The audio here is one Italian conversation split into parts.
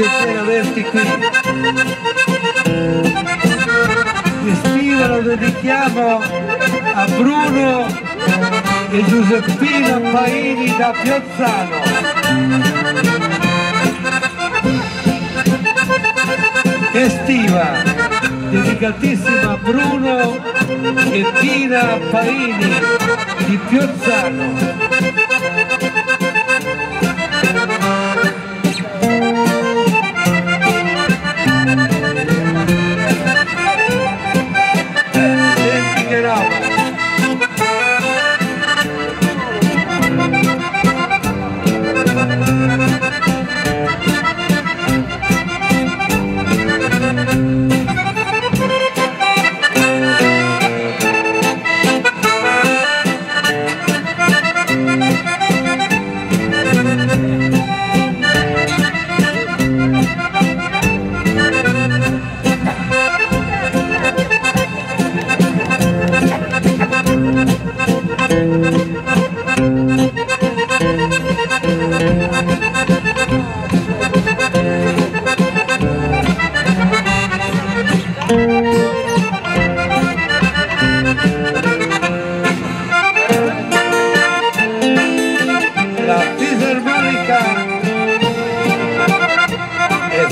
piacere averti qui. Quest'io lo dedichiamo a Bruno e Giuseppina Paini da Piozzano. Estiva, dedicatissima a Bruno e Tina Paini di Piozzano.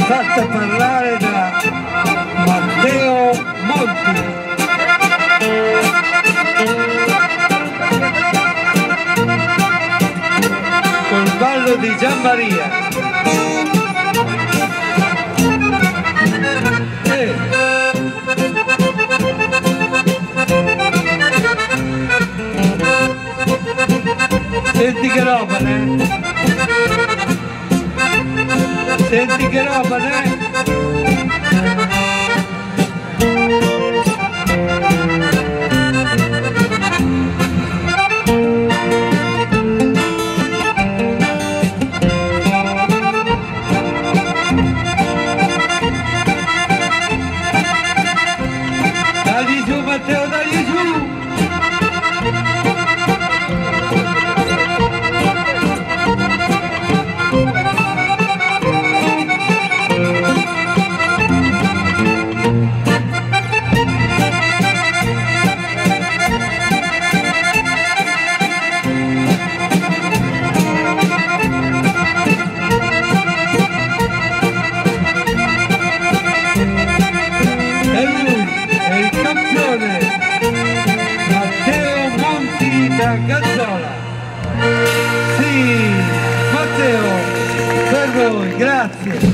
Fatta parlare da Matteo Monti. Col ballo di Gianmaria. Eh. Senti che roba, ne? Senti che roba, ne? Dagli giù Matteo, dagli campione Matteo Monti da Gazzola. Sì, Matteo, per voi, grazie.